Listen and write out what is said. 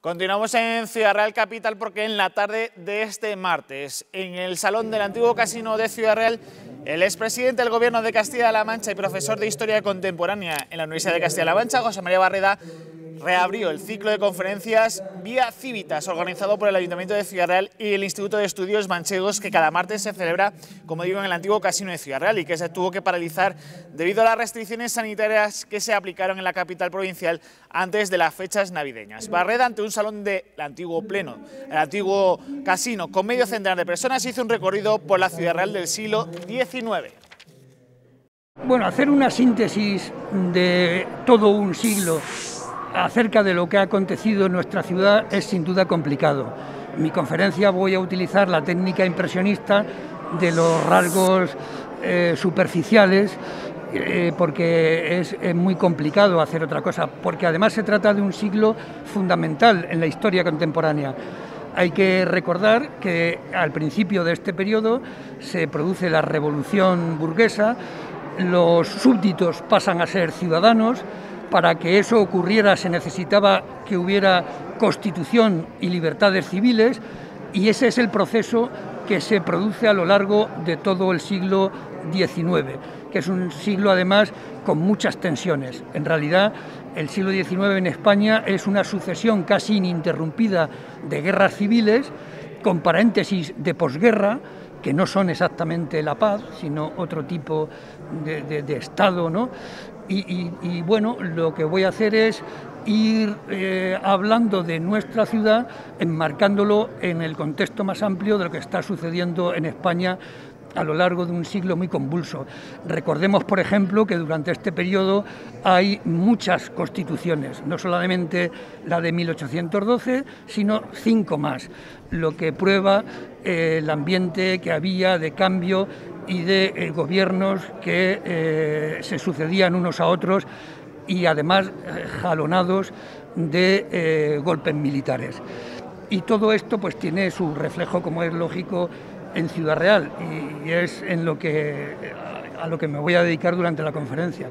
Continuamos en Ciudad Real Capital porque en la tarde de este martes, en el salón del antiguo casino de Ciudad Real, el expresidente del Gobierno de Castilla-La Mancha y profesor de Historia Contemporánea en la Universidad de Castilla-La Mancha, José María Barreda, reabrió el ciclo de conferencias Vía Civitas, organizado por el Ayuntamiento de Ciudad Real y el Instituto de Estudios Manchegos, que cada martes se celebra, como digo, en el antiguo casino de Ciudad Real y que se tuvo que paralizar debido a las restricciones sanitarias que se aplicaron en la capital provincial antes de las fechas navideñas. Barreda, ante un salón del antiguo pleno, el antiguo casino, con medio centenar de personas, hizo un recorrido por la Ciudad Real del siglo XIX. Bueno, hacer una síntesis de todo un siglo acerca de lo que ha acontecido en nuestra ciudad es sin duda complicado. Mi conferencia voy a utilizar la técnica impresionista de los rasgos eh, superficiales eh, porque es, es, muy complicado hacer otra cosa, porque además se trata de un siglo fundamental en la historia contemporánea. Hay que recordar que al principio de este periodo se produce la revolución burguesa, los súbditos pasan a ser ciudadanos, para que eso ocurriera se necesitaba que hubiera constitución y libertades civiles y ese es el proceso que se produce a lo largo de todo el siglo XIX, que es un siglo además con muchas tensiones. En realidad, el siglo XIX en España es una sucesión casi ininterrumpida de guerras civiles, con paréntesis de posguerra, que no son exactamente la paz, sino otro tipo de, Estado, ¿no? Y, bueno, lo que voy a hacer es ir eh, hablando de nuestra ciudad, enmarcándolo en el contexto más amplio de lo que está sucediendo en España a lo largo de un siglo muy convulso. Recordemos, por ejemplo, que durante este periodo hay muchas constituciones, no solamente la de 1812, sino cinco más, lo que prueba eh, el ambiente que había de cambio y de eh, gobiernos que eh, se sucedían unos a otros y además eh, jalonados de golpes militares. Y todo esto pues tiene su reflejo, como es lógico, en Ciudad Real y es en lo que, a lo que me voy a dedicar durante la conferencia.